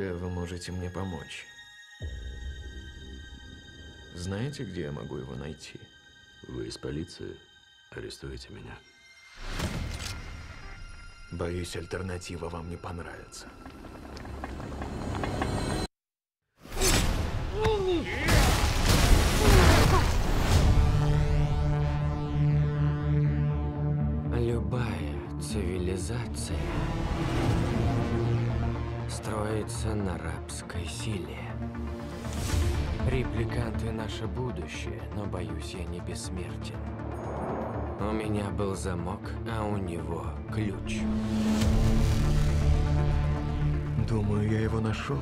Полагаю, вы можете мне помочь. Знаете, где я могу его найти? Вы из полиции? Арестуете меня? Боюсь, альтернатива вам не понравится. Любая цивилизация строится на рабской силе. Репликанты наше будущее, но боюсь, я не бессмертен. У меня был замок, а у него ключ. Думаю, я его нашел.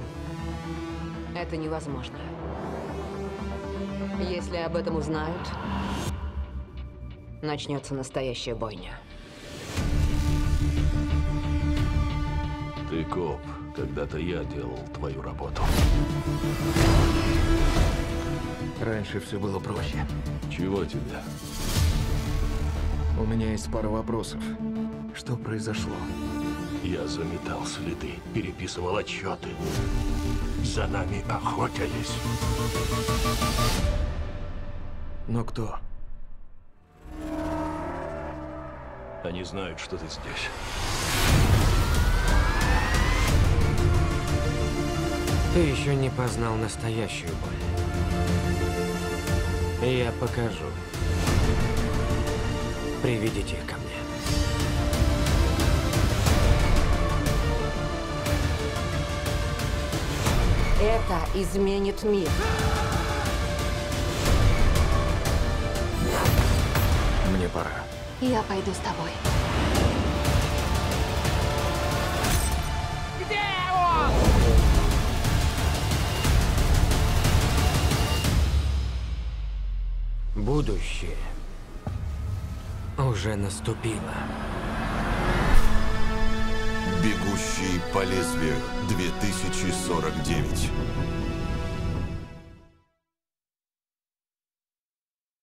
Это невозможно. Если об этом узнают, начнется настоящая бойня. Ты коп. Когда-то я делал твою работу. Раньше все было проще. Чего тебе? У меня есть пара вопросов. Что произошло? Я заметал следы, переписывал отчеты. За нами охотились. Но кто? Они знают, что ты здесь. Ты еще не познал настоящую боль. И я покажу. Приведите их ко мне. Это изменит мир. Мне пора. Я пойду с тобой. Будущее уже наступило. Бегущий по лезвию 2049.